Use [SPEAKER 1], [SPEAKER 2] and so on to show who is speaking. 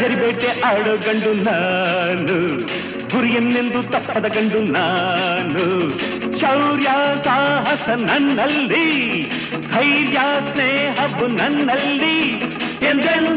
[SPEAKER 1] ಭರ್ಜರಿ ಬೇಟೆ ಆಡೋ ಗಂಡು ನಾನು. ಗುರಿಯನ್ನೆಂದು ತಪ್ಪದ ಗಂಡು ನಾನು. ಶೌರ್ಯ, ಸಾಹಸ ನನ್ನಲ್ಲಿ. ಧೈರ್ಯ, ಸ್ನೇಹವು ನನ್ನಲ್ಲಿ. ಎಂದೆಂದು